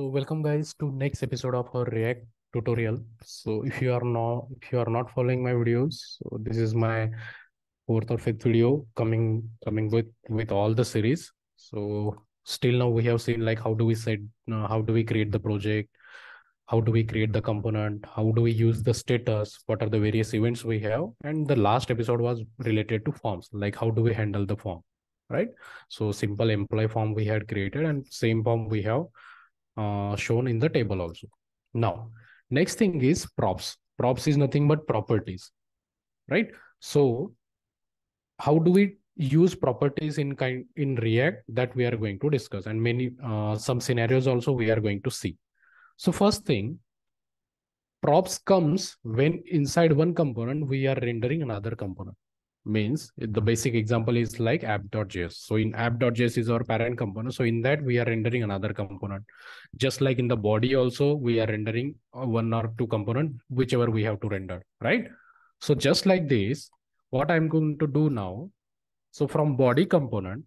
So welcome guys to next episode of our React tutorial. So if you are not if you are not following my videos, so this is my fourth or fifth video coming coming with with all the series. So still now we have seen like how do we set uh, how do we create the project, how do we create the component, how do we use the status, what are the various events we have, and the last episode was related to forms, like how do we handle the form, right? So simple employee form we had created and same form we have uh, shown in the table also. Now, next thing is props. Props is nothing but properties, right? So how do we use properties in kind in React that we are going to discuss and many uh, some scenarios also we are going to see. So first thing, props comes when inside one component we are rendering another component means the hmm. basic example is like app.js. So in app.js is our parent component. So in that we are rendering another component. Just like in the body also, we are rendering uh, one or two component, whichever we have to render, right? So just like this, what I'm going to do now, so from body component,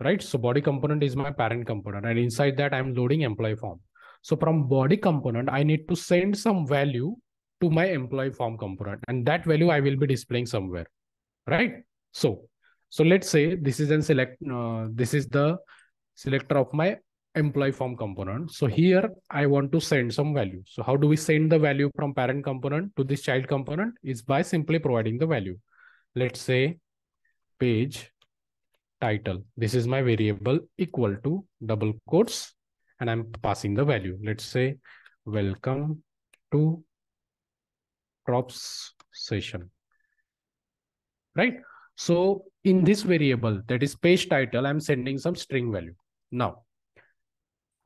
right? So body component is my parent component and inside that I'm loading employee form. So from body component, I need to send some value to my employee form component and that value I will be displaying somewhere, right? So, so let's say this is an select, uh, this is the selector of my employee form component. So here I want to send some value. So how do we send the value from parent component to this child component is by simply providing the value. Let's say page title. This is my variable equal to double quotes and I'm passing the value. Let's say welcome to props session, right? So in this variable that is page title, I'm sending some string value. Now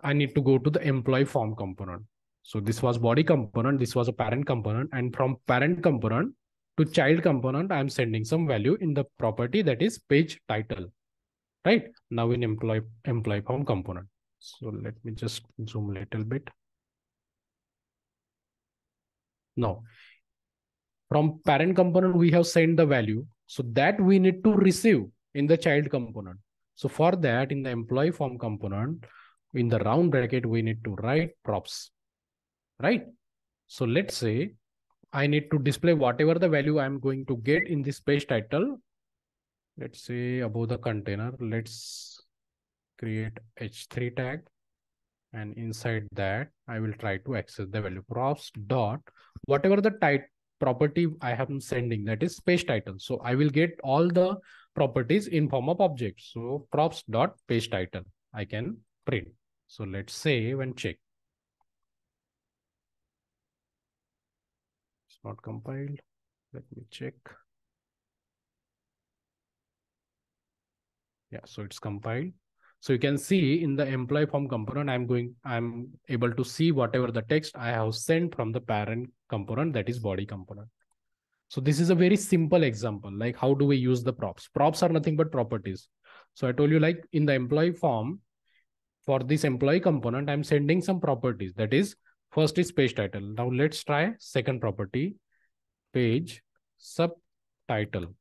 I need to go to the employee form component. So this was body component, this was a parent component and from parent component to child component, I'm sending some value in the property that is page title, right? Now in employee, employee form component. So let me just zoom a little bit. Now from parent component, we have sent the value. So that we need to receive in the child component. So for that, in the employee form component, in the round bracket, we need to write props, right? So let's say I need to display whatever the value I'm going to get in this page title. Let's say above the container, let's create h3 tag. And inside that, I will try to access the value props dot whatever the type property I am sending that is page title. So I will get all the properties in form of objects. So props dot page title I can print. So let's save and check. It's not compiled. Let me check. Yeah, so it's compiled. So you can see in the employee form component, I'm going, I'm able to see whatever the text I have sent from the parent component that is body component. So this is a very simple example, like how do we use the props? Props are nothing but properties. So I told you like in the employee form, for this employee component, I'm sending some properties. That is, first is page title. Now let's try second property, page subtitle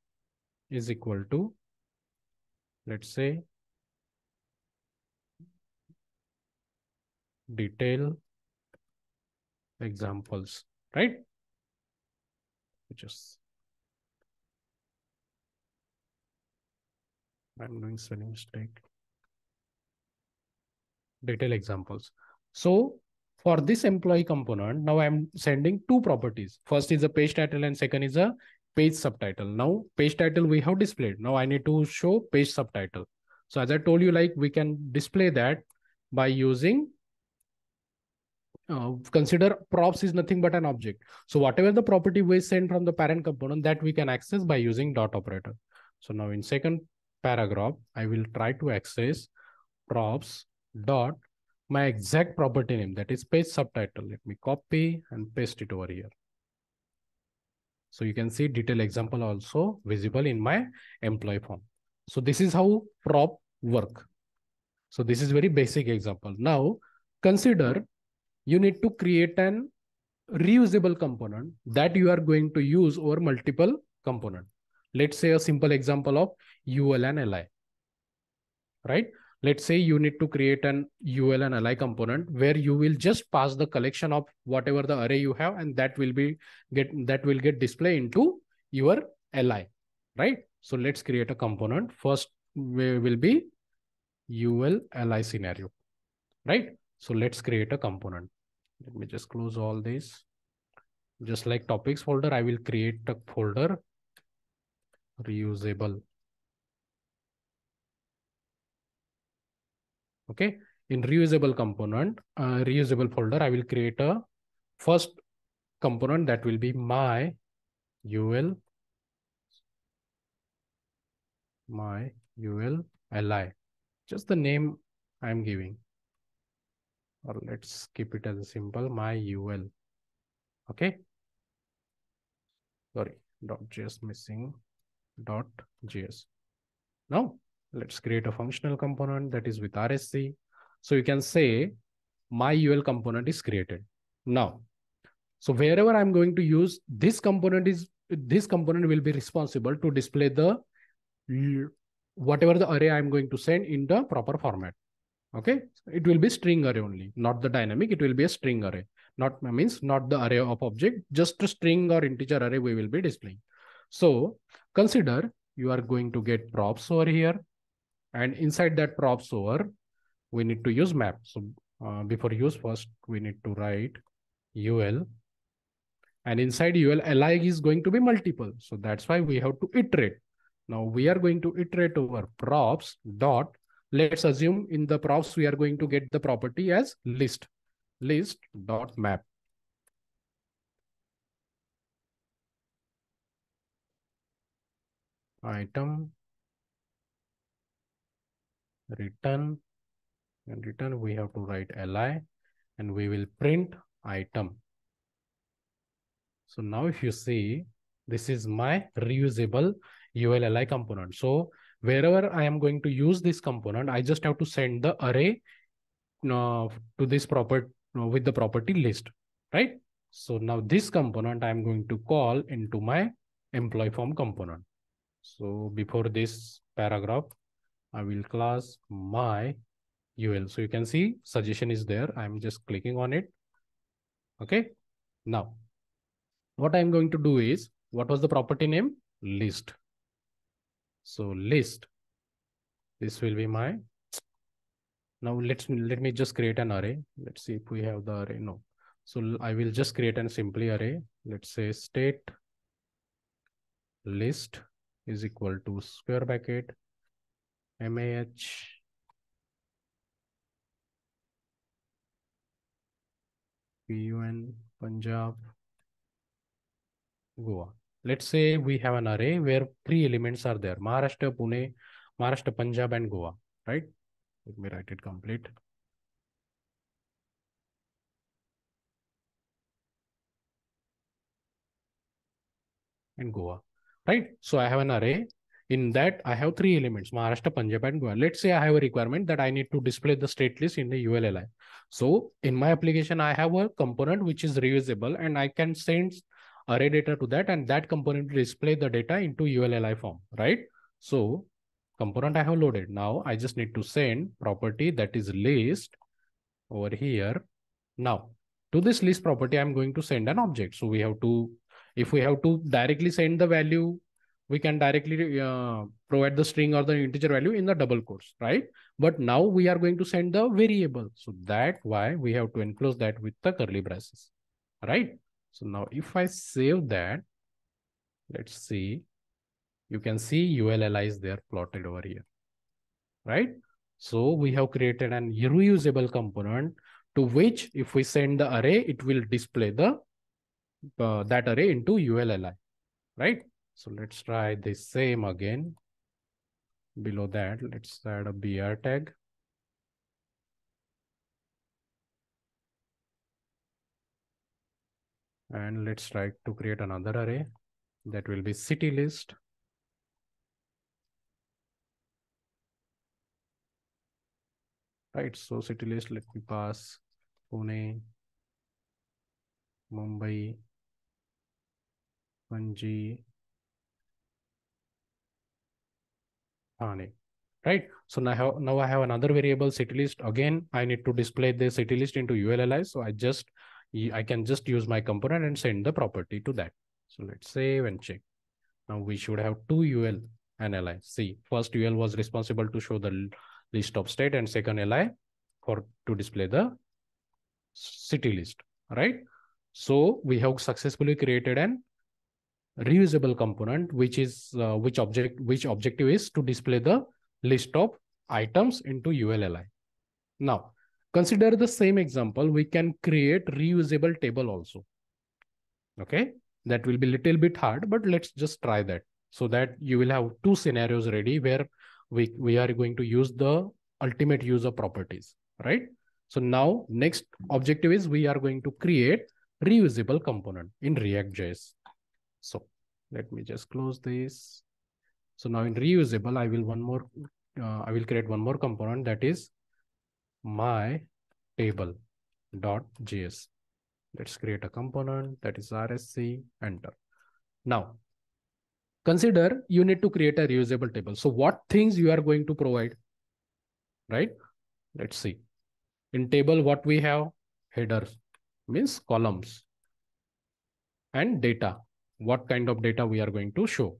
is equal to, let's say detail examples, right? Which is I'm doing spelling mistake. Detail examples. So for this employee component, now I'm sending two properties. First is a page title and second is a page subtitle. Now page title we have displayed. Now I need to show page subtitle. So as I told you, like we can display that by using uh, consider props is nothing but an object. So whatever the property we send from the parent component that we can access by using dot operator. So now in second paragraph, I will try to access props dot my exact property name that is page subtitle. Let me copy and paste it over here. So you can see detail example also visible in my employee form. So this is how prop work. So this is very basic example. Now consider you need to create an reusable component that you are going to use over multiple component. Let's say a simple example of UL and LI, right? let's say you need to create an ul and li component where you will just pass the collection of whatever the array you have and that will be get that will get display into your li right so let's create a component first will be ul li scenario right so let's create a component. Let me just close all this just like topics folder i will create a folder. Reusable. Okay. In reusable component, uh, reusable folder, I will create a first component that will be my ul my ul li just the name i'm giving or let's keep it as simple my ul okay sorry dot js missing dot js now Let's create a functional component that is with RSC. So you can say my UL component is created. Now, so wherever I'm going to use this component is this component will be responsible to display the whatever the array I'm going to send in the proper format. Okay, it will be string array only, not the dynamic. It will be a string array. Not means not the array of object, just a string or integer array we will be displaying. So consider you are going to get props over here. And inside that props over, we need to use map. So uh, before use first, we need to write ul. And inside ul, li is going to be multiple. So that's why we have to iterate. Now we are going to iterate over props dot. Let's assume in the props, we are going to get the property as list. List dot map. Item return and return we have to write li and we will print item. So now if you see, this is my reusable ULLI component. So wherever I am going to use this component, I just have to send the array uh, to this property uh, with the property list, right? So now this component I'm going to call into my employee form component. So before this paragraph, I will class my UL. So you can see suggestion is there. I'm just clicking on it. Okay. Now, what I'm going to do is, what was the property name? List. So list, this will be my, now let's, let me just create an array. Let's see if we have the array. No. So I will just create an simply array. Let's say state list is equal to square bracket MAH PUN Punjab Goa. Let's say we have an array where three elements are there. Maharashtra, Pune, Maharashtra, Punjab, and Goa, right? Let me write it complete. And Goa, right? So I have an array in that, I have three elements, Maharashtra, Punjab, and Goa. Let's say I have a requirement that I need to display the state list in the ULLI. So in my application, I have a component which is reusable and I can send array data to that and that component will display the data into ULLI form, right? So component I have loaded. Now I just need to send property that is list over here. Now to this list property, I'm going to send an object. So we have to, if we have to directly send the value we can directly uh, provide the string or the integer value in the double quotes, right? But now we are going to send the variable. So that why we have to enclose that with the curly braces, right? So now if I save that, let's see, you can see ULLI is there plotted over here, right? So we have created an reusable component to which if we send the array, it will display the uh, that array into ULLI, right? So let's try the same again. Below that, let's add a BR tag. And let's try to create another array that will be city list. Right, so city list, let me pass Pune, Mumbai, Panji, Thane. right? So now I have, now I have another variable city list. Again, I need to display the city list into ULLI. So I just, I can just use my component and send the property to that. So let's save and check. Now we should have two UL and LI. See, first UL was responsible to show the list of state and second LI for to display the city list, right? So we have successfully created an reusable component, which is uh, which object which objective is to display the list of items into ULLI. Now, consider the same example. We can create reusable table also. Okay, that will be little bit hard, but let's just try that so that you will have two scenarios ready where we, we are going to use the ultimate user properties, right? So now next objective is we are going to create reusable component in React.js. So let me just close this. So now in reusable, I will one more, uh, I will create one more component that is my table dot js. Let's create a component that is RSC, enter. Now, consider you need to create a reusable table. So what things you are going to provide, right? Let's see. In table, what we have? Headers means columns and data. What kind of data we are going to show,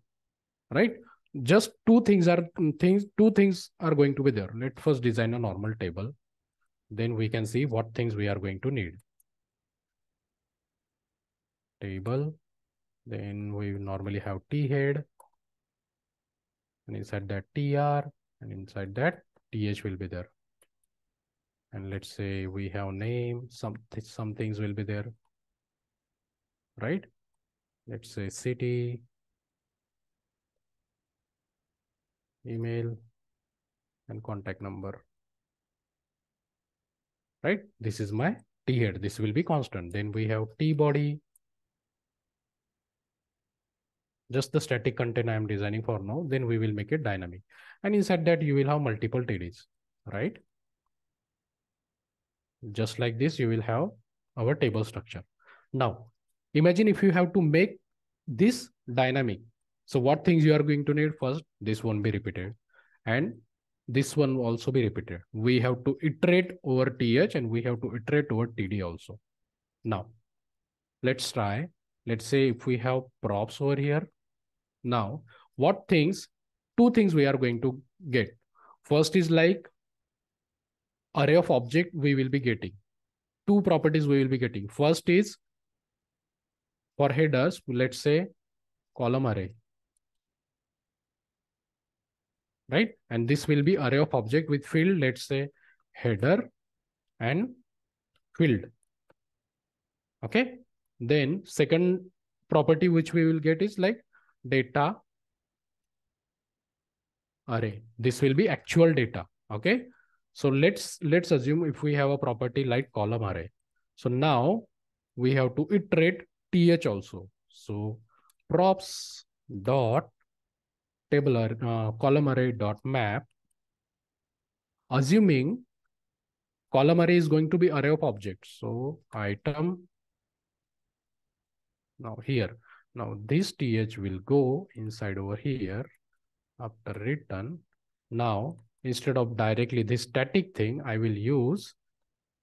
right? Just two things are things, two things are going to be there. Let's first design a normal table. Then we can see what things we are going to need table. Then we normally have t head. And inside that tr and inside that th will be there. And let's say we have name, some, some things will be there, right? Let's say city, email, and contact number, right? This is my t head. This will be constant. Then we have t body, just the static content I am designing for now, then we will make it dynamic. And inside that you will have multiple TDs, right? Just like this, you will have our table structure. Now, imagine if you have to make this dynamic. So what things you are going to need first, this won't be repeated. And this one will also be repeated. We have to iterate over TH and we have to iterate over TD also. Now, let's try. Let's say if we have props over here, now, what things, two things we are going to get. First is like array of object we will be getting. Two properties we will be getting. First is for headers, let's say column array. Right? And this will be array of object with field, let's say header and field. Okay. Then second property which we will get is like data array. This will be actual data. Okay. So let's let's assume if we have a property like column array. So now we have to iterate th also. So props dot table uh, column array dot map assuming column array is going to be array of objects. So item now here now this th will go inside over here after return. Now, instead of directly this static thing, I will use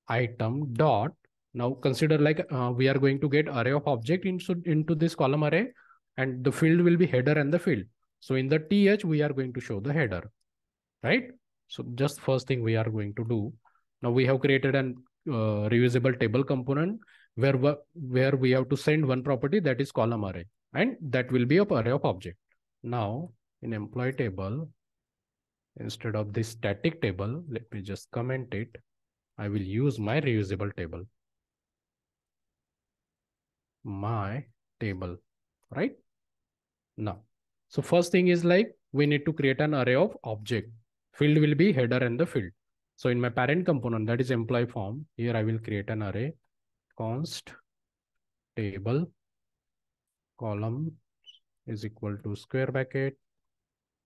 item dot. Now consider like uh, we are going to get array of object into, into this column array and the field will be header and the field. So in the th, we are going to show the header, right? So just first thing we are going to do. Now we have created an uh, reusable table component where, where we have to send one property that is column array and that will be a array of object. Now in employee table, instead of this static table, let me just comment it. I will use my reusable table. My table, right? Now, so first thing is like we need to create an array of object. Field will be header and the field. So in my parent component, that is employee form, here I will create an array const table column is equal to square bracket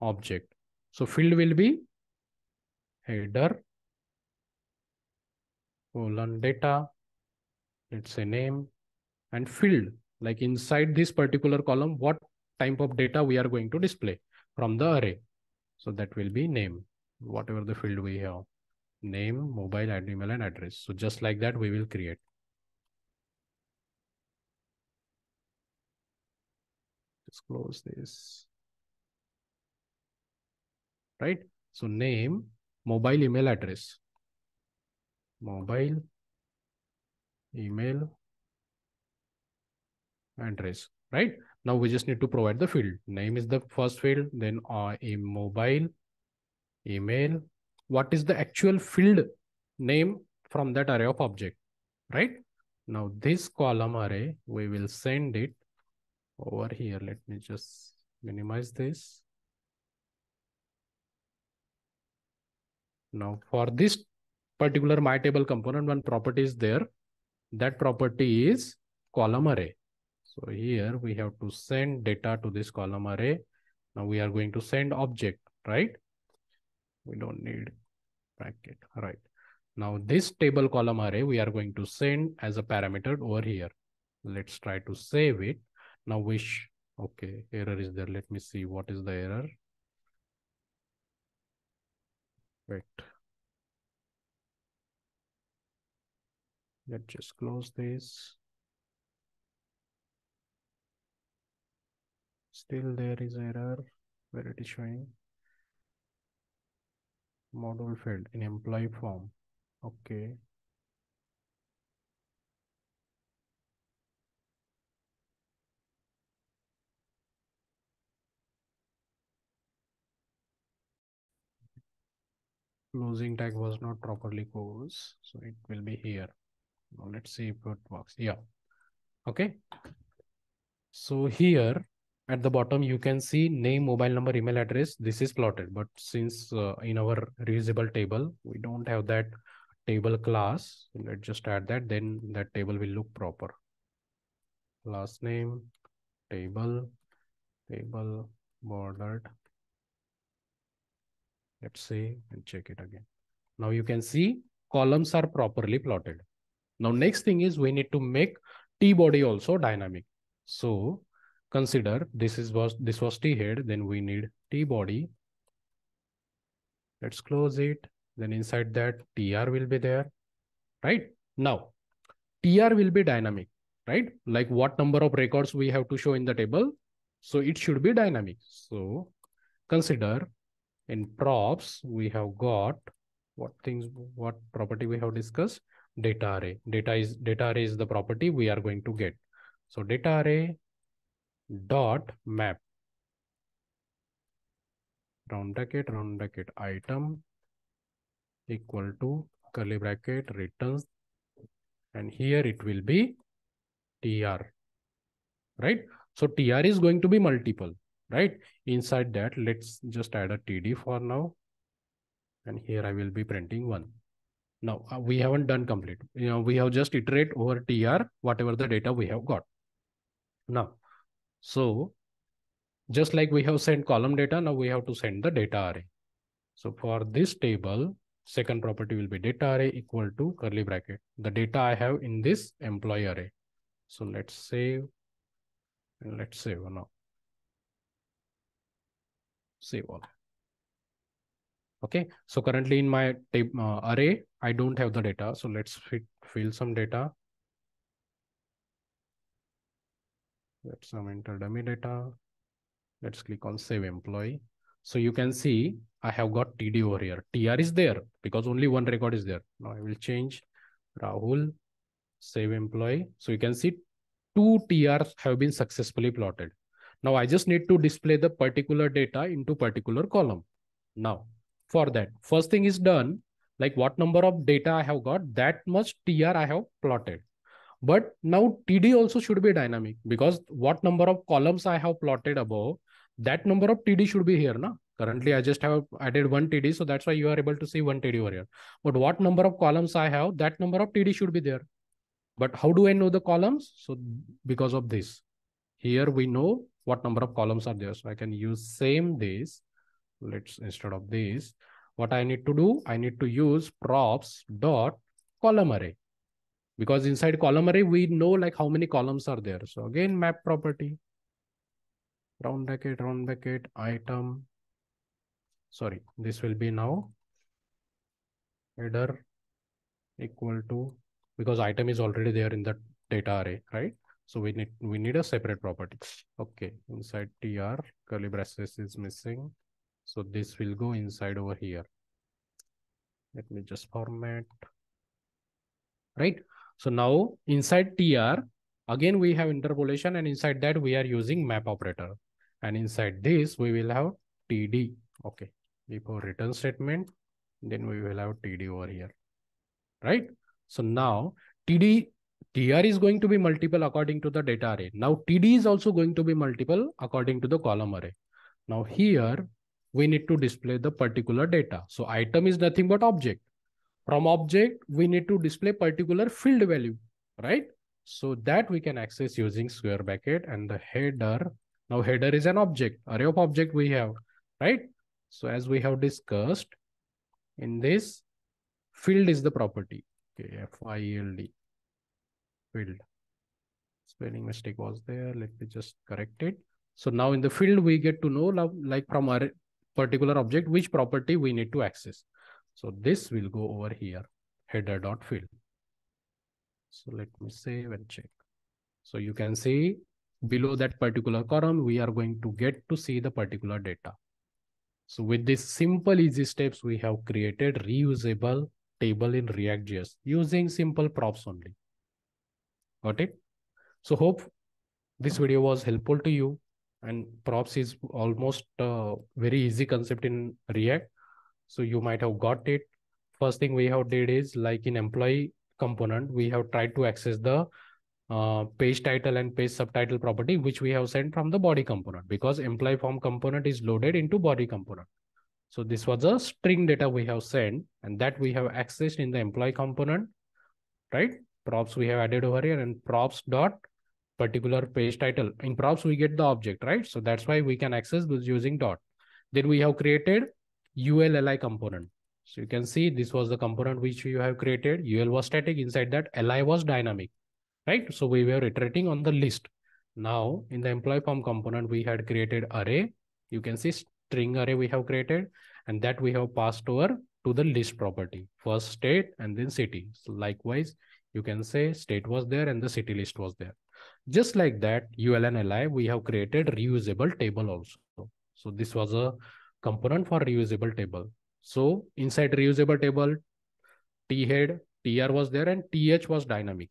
object. So field will be header colon data, let's say name and field like inside this particular column, what type of data we are going to display from the array. So that will be name. whatever the field we have name, mobile, email and address. So just like that, we will create. Just close this. Right? So name, mobile, email address. Mobile, email, address. Right? Now we just need to provide the field. Name is the first field, then uh, a mobile, email, what is the actual field name from that array of object, right? Now this column array, we will send it over here. Let me just minimize this. Now for this particular my table component, one property is there. That property is column array. So here we have to send data to this column array. Now we are going to send object, right? We don't need bracket, right? Now this table column array, we are going to send as a parameter over here. Let's try to save it. Now wish, okay, error is there. Let me see what is the error. Wait. Let's just close this. Still there is error where it is showing module field in employee form. Okay. Closing tag was not properly closed, so it will be here. Now let's see if it works. Yeah. Okay. So here at the bottom, you can see name, mobile number, email address. This is plotted, but since uh, in our reusable table, we don't have that table class. Let's just add that, then that table will look proper. Last name, table, table, bordered. Let's see and check it again. Now you can see columns are properly plotted. Now next thing is we need to make T body also dynamic. So consider this is was this was t head then we need t body. Let's close it. Then inside that tr will be there right? Now tr will be dynamic right? Like what number of records we have to show in the table. So it should be dynamic. So consider in props we have got what things what property we have discussed? Data array. Data is data array is the property we are going to get. So data array dot map. Round bracket round bracket item equal to curly bracket returns. And here it will be tr right? So tr is going to be multiple right? Inside that let's just add a td for now. And here i will be printing one. Now uh, we haven't done complete. You know we have just iterate over tr whatever the data we have got. Now so just like we have sent column data, now we have to send the data array. So for this table, second property will be data array equal to curly bracket. The data I have in this employee array. So let's save and let's save now. Save all. Okay, so currently in my uh, array, I don't have the data. So let's fit, fill some data. Let's um, enter dummy data. Let's click on save employee. So you can see I have got TD over here. TR is there because only one record is there. Now I will change Rahul, save employee. So you can see two TRs have been successfully plotted. Now I just need to display the particular data into particular column. Now for that, first thing is done, like what number of data I have got, that much TR I have plotted. But now TD also should be dynamic because what number of columns I have plotted above, that number of TD should be here. Na? Currently, I just have added one TD. So that's why you are able to see one TD over here. But what number of columns I have, that number of TD should be there. But how do I know the columns? So because of this, here we know what number of columns are there. So I can use same this. Let's instead of this, what I need to do, I need to use props dot column array because inside column array, we know like how many columns are there. So again, map property, round bracket, round bracket, item, sorry, this will be now header equal to, because item is already there in the data array, right? So we need we need a separate property. Okay, inside tr curly braces is missing. So this will go inside over here. Let me just format. Right. So now inside tr, again we have interpolation and inside that we are using map operator. And inside this we will have td. Okay. Before return statement, then we will have td over here. Right. So now td TR is going to be multiple according to the data array. Now TD is also going to be multiple according to the column array. Now here we need to display the particular data. So item is nothing but object. From object, we need to display particular field value, right? So that we can access using square bracket and the header. Now header is an object, array of object we have, right? So as we have discussed in this, field is the property. Okay, F-I-E-L-D field. Spelling mistake was there. Let me just correct it. So now in the field, we get to know like from our particular object, which property we need to access. So this will go over here, header dot field. So let me save and check. So you can see below that particular column, we are going to get to see the particular data. So with these simple easy steps, we have created reusable table in React.js using simple props only. Got it? So hope this video was helpful to you and props is almost a very easy concept in React. So you might have got it. First thing we have did is like in employee component, we have tried to access the uh, page title and page subtitle property, which we have sent from the body component because employee form component is loaded into body component. So this was a string data we have sent and that we have accessed in the employee component, right? props we have added over here and props dot particular page title. In props, we get the object, right? So that's why we can access this using dot. Then we have created ULLI component. So you can see this was the component which you have created. UL was static. Inside that, LI was dynamic, right? So we were iterating on the list. Now in the employee form component, we had created array. You can see string array we have created and that we have passed over to the list property, first state and then city. So likewise, you can say state was there and the city list was there. Just like that, UL and LI, we have created reusable table also. So this was a component for reusable table. So inside reusable table, T head, TR was there and TH was dynamic,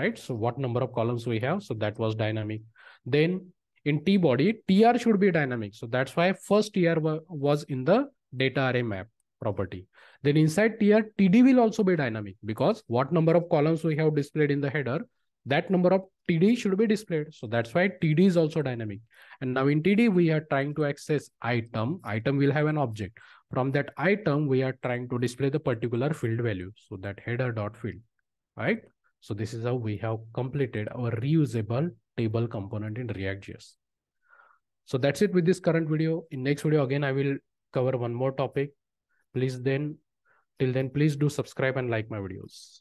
right? So what number of columns we have? So that was dynamic. Then in T body, TR should be dynamic. So that's why first TR was in the data array map property. Then inside TR, TD will also be dynamic because what number of columns we have displayed in the header, that number of TD should be displayed. So that's why TD is also dynamic. And now in TD, we are trying to access item. Item will have an object. From that item, we are trying to display the particular field value. So that header dot field, right? So this is how we have completed our reusable table component in React.js. So that's it with this current video. In next video, again, I will cover one more topic please then till then please do subscribe and like my videos